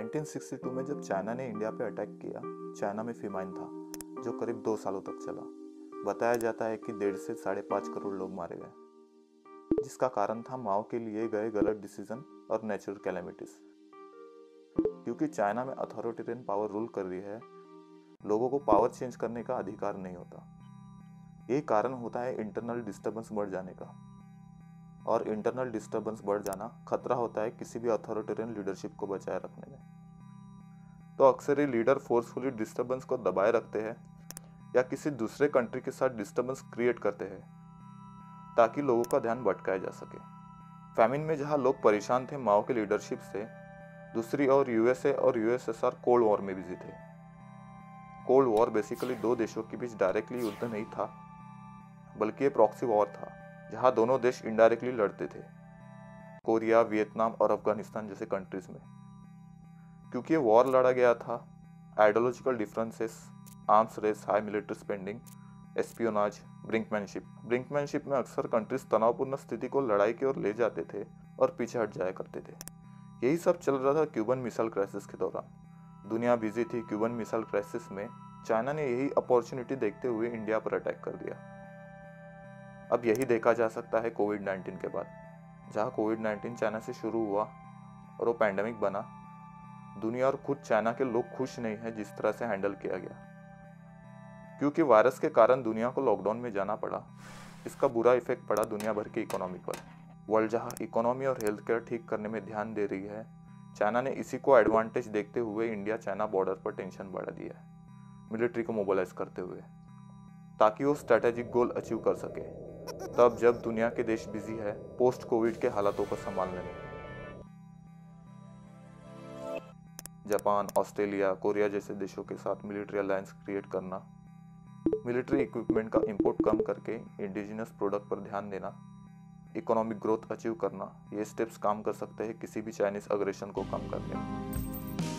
1962 में जब चाइना ने इंडिया पे अटैक किया, चाइना में फिमाइन था, जो करीब दो सालों तक चला। बताया जाता है कि डेढ़ से साढ़े पाँच करोड़ लोग मारे गए, जिसका कारण था माओ के लिए गए गलत डिसीज़न और नेचुरल कैलेमिटीज क्योंकि चाइना में अथॉरिटेरियन पावर रूल कर रही है, लोगों को पावर चेंज करने का अधिकार नहीं होता। यही कारण होता है इंटरनल डिस्टर्बेंस बढ़ जाने का। और इंटरनल डिस्टर्बेंस बढ़ जाना खतरा होता है किसी भी अथॉरिटेरियन लीडरशिप को बचाए रखने में। तो अक्सर ये लीडर फोर्सफुली डिस्टर्बेंस को दबाए रखते हैं या किसी दूसरे कंट्री के साथ डिस्टर्बेंस क्रिएट करते हैं, ताकि लोगों का ध्यान भटकाया जा सके। फैमिन में जहाँ लोग परेशान थे, माओ के लीडरशिप से दूसरी ओर यूएसए और यूएसएसआर कोल्ड वॉर में बिज़ी थे। कोल्ड वॉर बेसिकली दो देशों के बीच डायरेक्टली युद्ध नहीं था, बल्कि ये प्रॉक्सी वॉर था। जहाँ दोनों देश इनडायरेक्टली लड़ते थे, कोरिया, वियतनाम और अफ़गानिस्तान जैसे कंट्रीज़ में। क्योंकि वॉर लड़ा गया था ideological differences arms race high military spending espionage brinkmanship brinkmanship में अक्सर कंट्रीज़ तनावपूर्ण स्थिति को लड़ाई की ओर ले जाते थे और पीछे हट जाया करते थे। यही सब चल रहा था क्यूबन मिसाइल क्राइसिस के दौरान। दुनिया बिज़ी थी क्यूबन मिसाइल क्राइसिस में। चाइना ने यही अपॉर्चुनिटी देखते हुए इंडिया पर अटैक कर दिया। अब यही देखा जा सकता है कोविड नाइन्टीन के बाद। जहाँ कोविड नाइन्टीन चाइना से शुरू हुआ और वो पैंडमिक बना, दुनिया और खुद चाइना के लोग खुश नहीं है जिस तरह से हैंडल किया गया। क्योंकि वायरस के कारण दुनिया को लॉकडाउन में जाना पड़ा, इसका बुरा इफ़ेक्ट पड़ा दुनिया भर की इकोनॉमी पर। वर्ल्ड जहाँ इकोनॉमी और हेल्थ केयर ठीक करने में ध्यान दे रही है, चाइना ने इसी को एडवांटेज देखते हुए इंडिया चाइना बॉर्डर पर टेंशन बढ़ा दिया है मिलिट्री को मोबालाइज करते हुए, ताकि वो स्ट्रेटेजिक गोल अचीव कर सके। तब जब दुनिया के देश बिज़ी है पोस्ट कोविड के हालातों को संभालने में। जापान, ऑस्ट्रेलिया, कोरिया जैसे देशों के साथ मिलिट्री अलायंस क्रिएट करना। मिलिट्री इक्विपमेंट का इंपोर्ट कम करके इंडिजिनस प्रोडक्ट पर ध्यान देना। इकोनॉमिक ग्रोथ अचीव करना। ये स्टेप्स काम कर सकते हैं किसी भी चाइनीज़ अग्रेशन को कम करने में।